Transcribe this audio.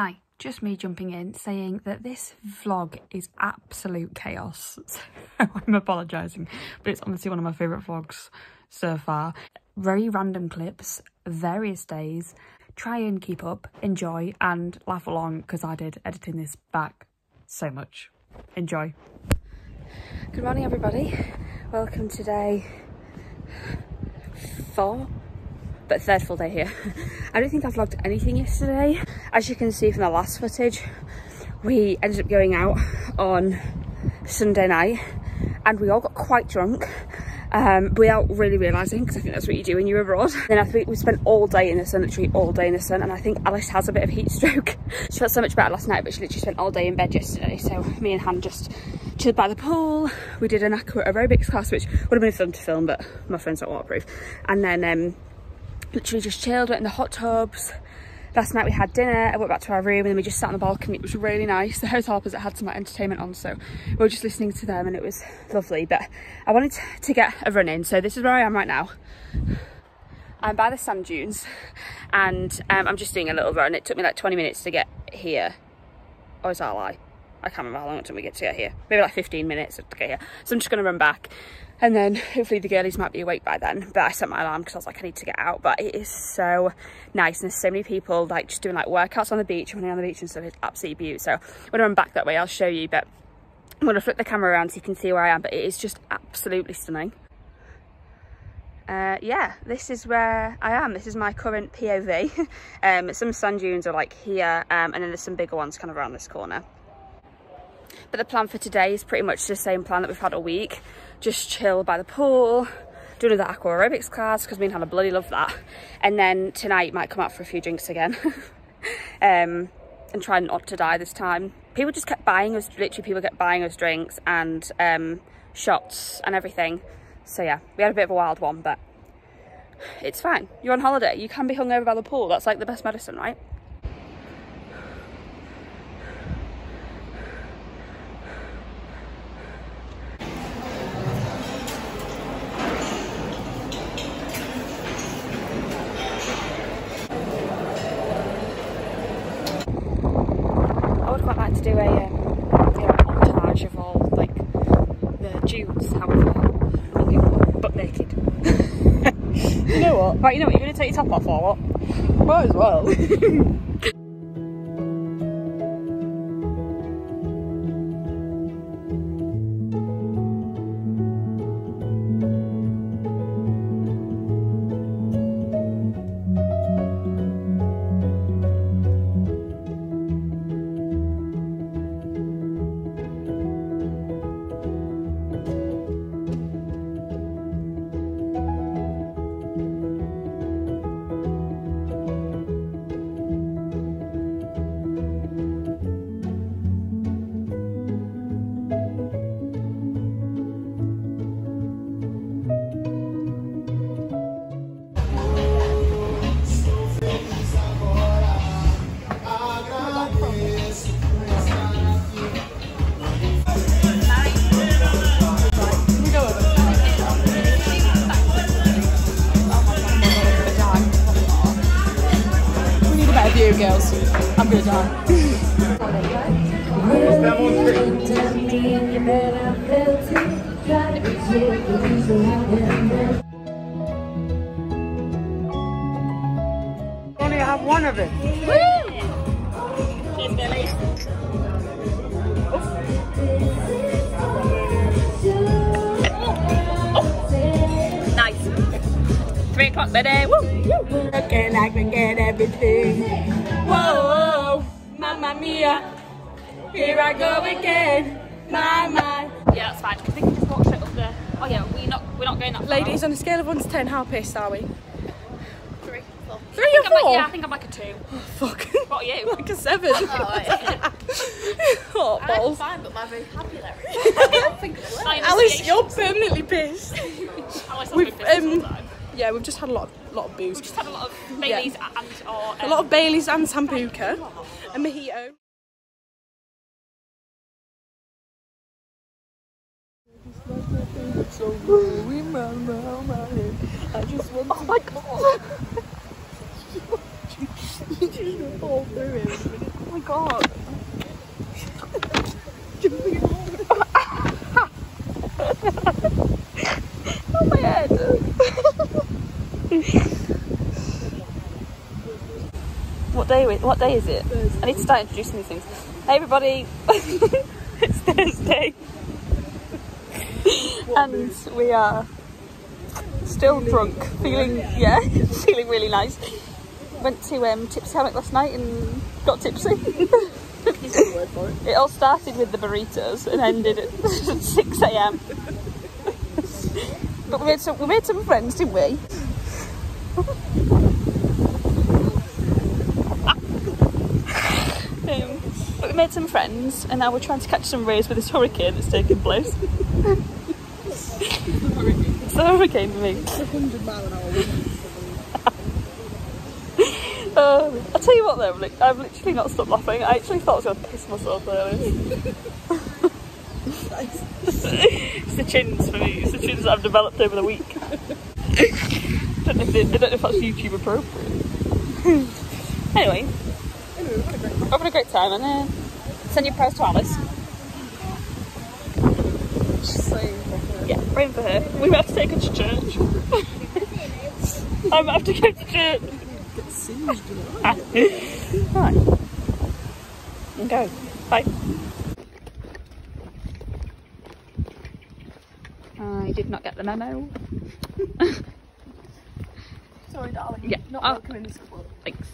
Hi, just me jumping in saying that this vlog is absolute chaos. So I'm apologising, but it's honestly one of my favourite vlogs so far. Very random clips, various days. Try and keep up, enjoy and laugh along because I did editing this back so much. Enjoy. Good morning everybody. Welcome to day four but third full day here. I don't think I vlogged anything yesterday. As you can see from the last footage, we ended up going out on Sunday night and we all got quite drunk um, without really realising because I think that's what you do when you're abroad. Then I think we spent all day in the sun, literally all day in the sun and I think Alice has a bit of heat stroke. she felt so much better last night but she literally spent all day in bed yesterday so me and Han just chilled by the pool. We did an aqua aerobics class which would have been fun to film but my phone's not waterproof. And then um, literally just chilled, went in the hot tubs. Last night we had dinner, I went back to our room and then we just sat on the balcony. It was really nice. The hotel opposite had some entertainment on, so we were just listening to them and it was lovely. But I wanted to get a run in, so this is where I am right now. I'm by the sand dunes and um, I'm just doing a little run. It took me like 20 minutes to get here. Oh, is that a lie? I can't remember how long it took me to get here. Maybe like 15 minutes to get here. So I'm just going to run back and then hopefully the girlies might be awake by then. But i set my alarm because i was like i need to get out. But it is so nice and there's so many people like just doing like workouts on the beach running on the beach and stuff. It's absolutely beautiful. So when i'm back that way i'll show you. But i'm going to flip the camera around so you can see where i am. But it is just absolutely stunning. Uh, yeah, this is where I am. This is my current POV. um, some sand dunes are like here, um, and then there's some bigger ones kind of around this corner. But the plan for today is pretty much the same plan that we've had all week just chill by the pool, do another aqua aerobics class because me and Hannah bloody love that. And then tonight might come out for a few drinks again um, and try not to die this time. People just kept buying us, literally people kept buying us drinks and um, shots and everything. So yeah, we had a bit of a wild one, but it's fine. You're on holiday. You can be hungover by the pool. That's like the best medicine, right? Right, you know what, you're going to take your top off or what? Might as well. I'm. Only have one of it. Nice. Three o'clock midday. Woo! We get everything. Whoa, mia, here I go again. My, my. Yeah, that's fine. I think we just walk straight up there. Oh yeah, we're not, we're not going that far. Ladies, on a scale of 1 to 10, how pissed are we? Three, four. Three or four? Like, yeah, I think I'm like a two. Oh, fuck. What are you? like a seven. Oh, yeah. oh balls. I'm fine, but my vocabulary. I can't think of words. Alice, you're permanently pissed. Alice We've, um, yeah, we've just had a lot, of, lot of booze. We've just had a lot of Baileys yeah. and or um, a lot of Baileys and Sambuca, a mojito. Oh my god! you just fall through it. Oh god. oh my head. what day? is- What day is it? I need to start introducing these things. Hey everybody, it's Thursday, and we are still drunk, feeling yeah, feeling really nice. Went to um, Tipsy Hammock last night and got tipsy. it all started with the burritos and ended at 6 a.m. but we made some we made some friends, didn't we? Um, but we made some friends and now we're trying to catch some rays with this hurricane that's taking place. For me. 100 mile an hour wind. Uh, I tell you what though, like, I've literally not stopped laughing. I actually thought I was going to piss myself earlier. it's the chins for me. It's the chins that I've developed over the week. don't know if they, I don't know if that's YouTube appropriate. anyway, a having a great time and uh, send your prayers to Alice. saying proper. Yeah, praying for her. We might have to take her to church. I might have to go to church. Get singed, you. Right. Okay. Bye. I did not get the memo. Sorry, darling. Yeah. Not welcome in this club. Thanks.